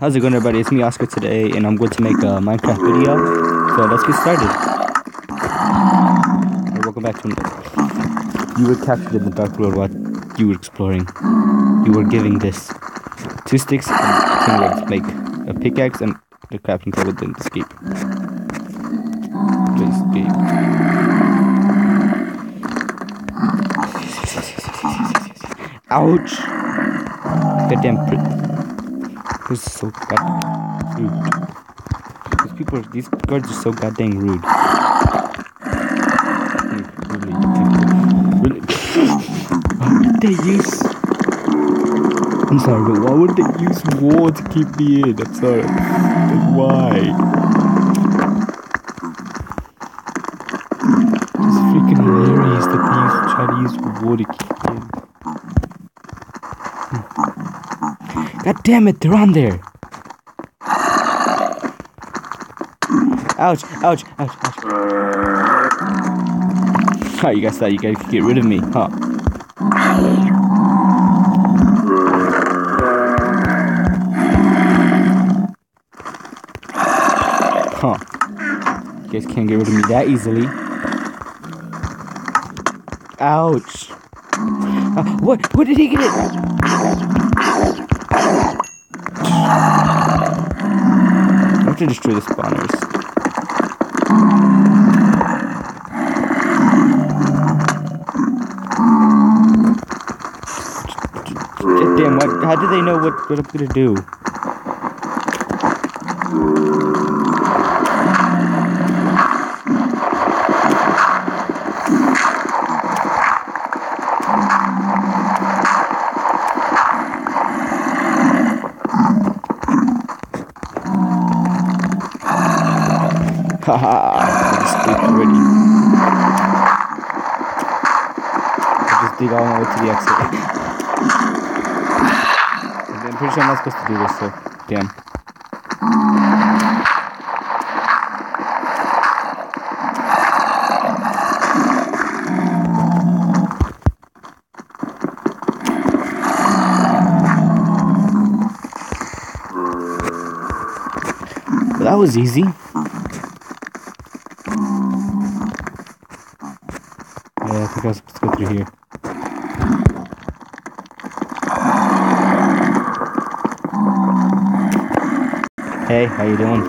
How's it going everybody? It's me Oscar today and I'm going to make a Minecraft video. So let's get started. Hey, welcome back to You were captured in the dark world while you were exploring. You were giving this two sticks and to make a pickaxe and the crafting table to escape. Escape. Ouch! Goddamn this is so god rude. These people, these guards are so goddamn rude. Really, really. Why would they use? I'm sorry, but why would they use war to keep me in? I'm sorry. Like, why? It's freaking hilarious that they use, try to use war to keep me in. God damn it, they're on there. Ouch, ouch, ouch, ouch. Oh, you guys thought you guys could get rid of me, huh? Huh. You guys can't get rid of me that easily. Ouch. Uh, what? What did he get it? I have to destroy the spawners. Damn, what, how do they know what, what I'm gonna do? Exit. I'm pretty sure I'm not supposed to do this, so damn. That was easy. Yeah, I think I was supposed to go through here. Hey, how you doing?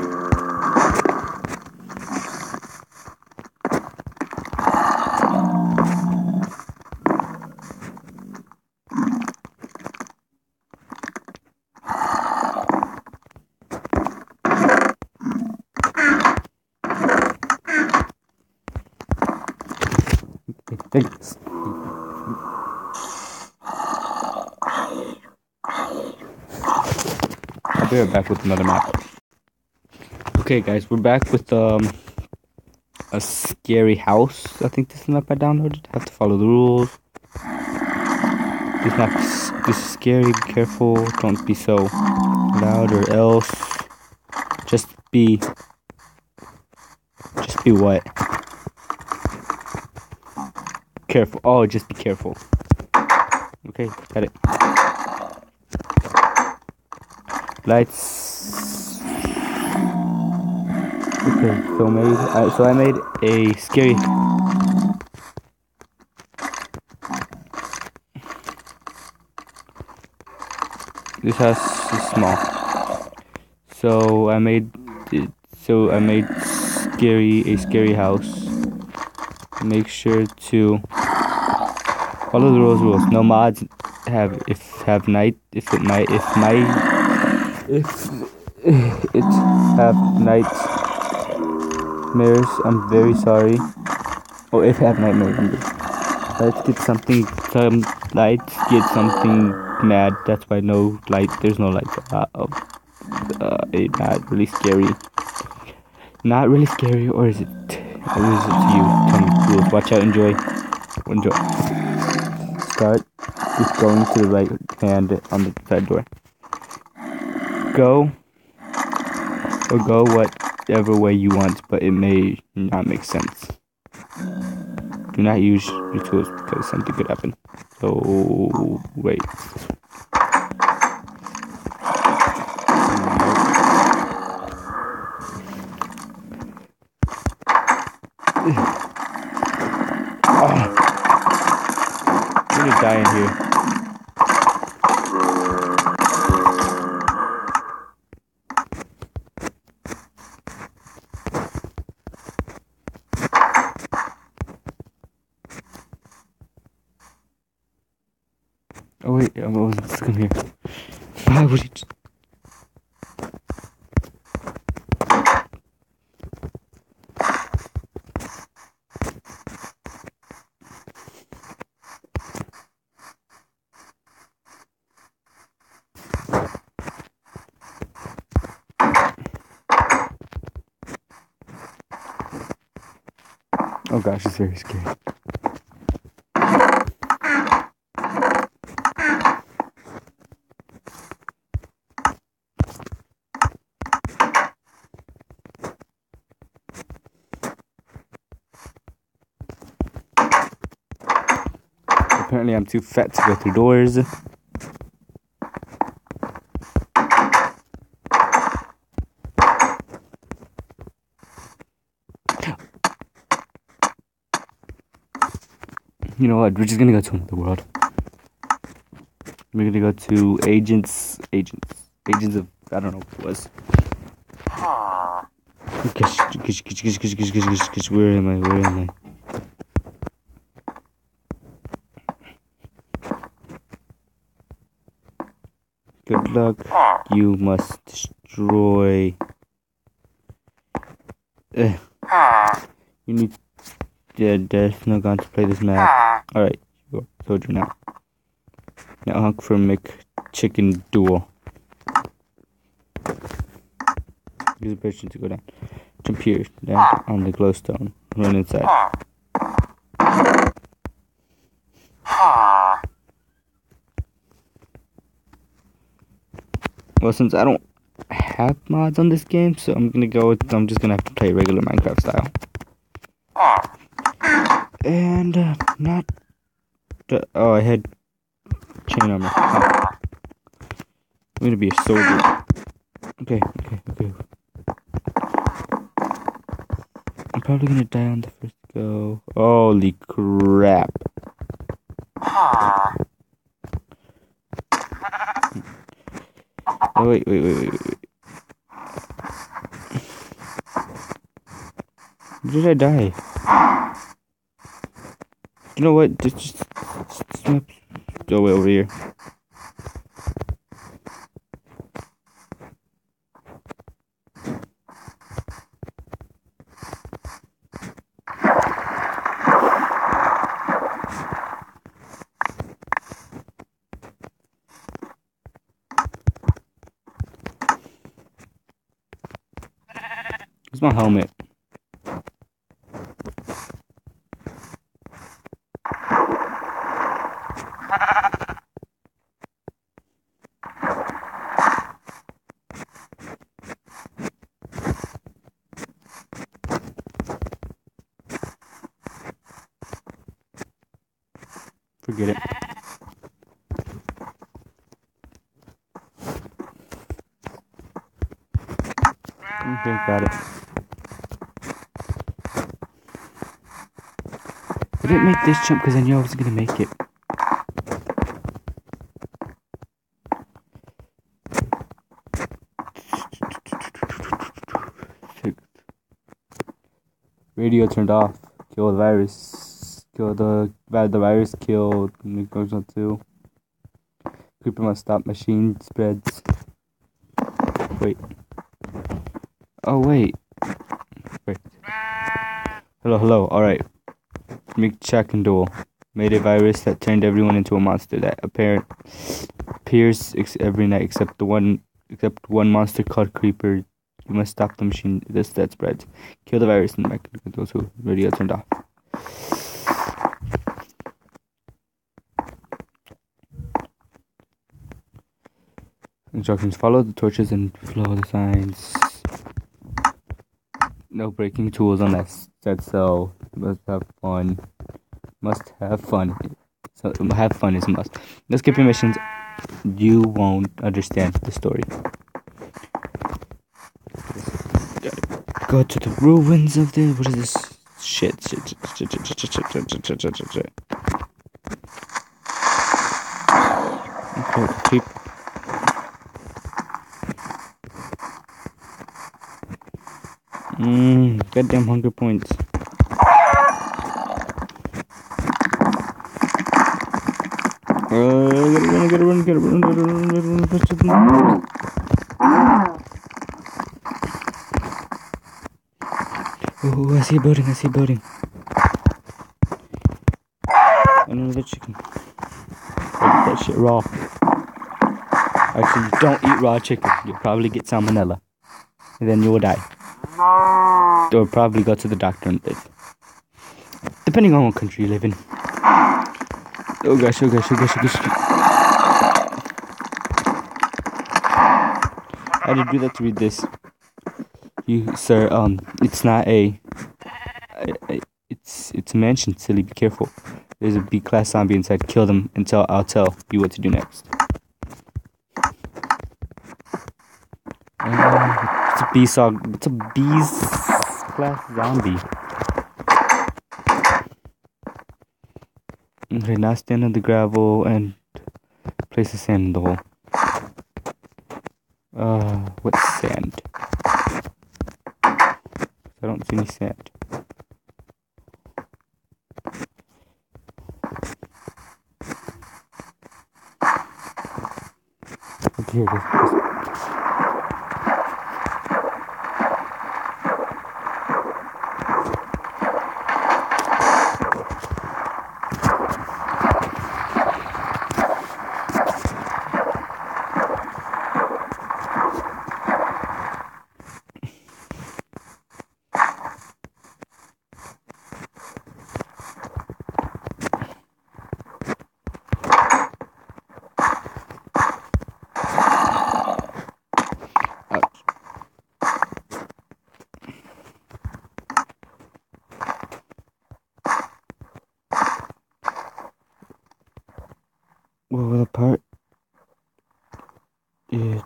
I'll be right back with another map. Okay, guys, we're back with um a scary house. I think this map I downloaded. Have to follow the rules. This map is this is scary. Be careful. Don't be so loud or else. Just be. Just be what? Careful. Oh, just be careful. Okay, got it. Lights. Okay, so made. Uh, so I made a scary. This house is small. So I made. So I made scary a scary house. Make sure to follow the rules. Rules. No mods have if have night if it night if night if it have night mares. I'm very sorry. Oh, if I have nightmares. I'm just, let's get something. Some lights get something mad. That's why no light. There's no lights. Uh, uh, uh, it not really scary. Not really scary, or is it? Or is it you? Tell me. Watch out. Enjoy. Enjoy. Start with going to the right hand on the side door. Go or go whichever way you want, but it may not make sense. Do not use your tools because something could happen. So, wait. Ah. I'm gonna die in here. Come here! Why would you? Oh gosh, this very scared. Apparently, I'm too fat to go through doors. You know what? We're just gonna go to another world. We're gonna go to agents, agents, agents of I don't know what it was. Where am I? Where am I? You must destroy. Uh, you need. Yeah, there's no gun to play this map. Alright, soldier now. Now hunt for McChicken Duel. Use a person to go down. Jump here, down on the glowstone. Run inside. Well, since I don't have mods on this game, so I'm gonna go with, I'm just gonna have to play regular Minecraft style. And, uh, not, oh, I had chain armor. Oh. I'm gonna be a soldier. Okay, okay, okay. I'm probably gonna die on the first go. Holy crap. Oh, wait, wait, wait, wait, wait. Did I die? You know what? Just, just, just, just go way over here. Where's my helmet? Forget it. Okay, got it. Didn't make this jump because I knew I was gonna make it. Radio turned off. Kill the virus. Kill the the virus. Kill Nicholson too. Creeper must stop. Machine spreads. Wait. Oh wait. Wait. Hello, hello. All duel. Made a virus that turned everyone into a monster that apparent appears ex- every night except the one except one monster called Creeper. You must stop the machine. This that spreads. Kill the virus and make those who radio turned off. Instructions follow the torches and follow the signs. No breaking tools unless said so. Must have fun. Must have fun. So have fun is must. Let's skip your missions. You won't understand the story. Go to the ruins of the what is this? Shit, shit, shit, shit, shit, shit, shit, shit, shit, shit. Okay, keep Mmm, goddamn hunger points. Uh, get it, run, get it, run, get it, run, get it, run, get it, run. Oh, I see a building, I see a building. Another chicken. That shit raw. Actually, don't eat raw chicken. You'll probably get salmonella. And then you will die. Or probably go to the doctor and. Depending on what country you live in. Oh gosh, oh gosh, oh gosh, oh gosh. I to do that to read this. You, sir, um, it's not a, a, a it's it's a mansion, silly, be careful. There's a B-class zombie inside, kill them until I'll tell you what to do next. Uh, it's a B-saw, it's a B-class zombie. Okay, now stand on the gravel and place the sand in the hole. Uh, what sand? I don't see any sand. Okay, here it is. Well apart it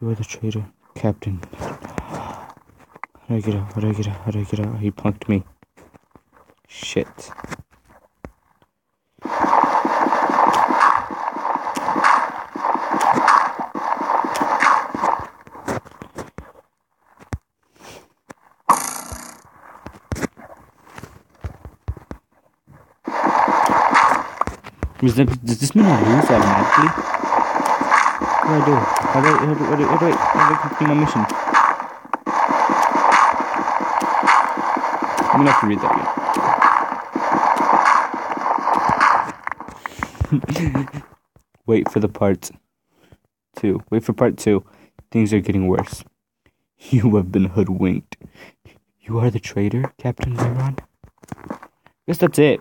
You are the traitor, Captain. How do I get out? How do I get out? How do I get out? He punked me. Shit. Does, does this mean I lose automatically? What do I do? How do I, how do, how do, how do I, how do I complete my mission? I'm gonna have to read that again. Wait for the part two. Wait for part two. Things are getting worse. You have been hoodwinked. You are the traitor, Captain Byron? Guess that's it.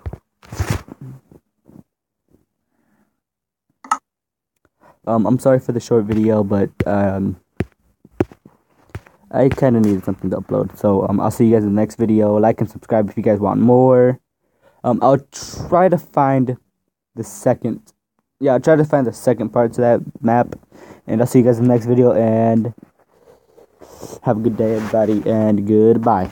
Um, I'm sorry for the short video, but um, I kind of needed something to upload. So um, I'll see you guys in the next video. Like and subscribe if you guys want more. Um, I'll try to find the second. Yeah, I'll try to find the second part to that map. And I'll see you guys in the next video. And have a good day, everybody. And goodbye.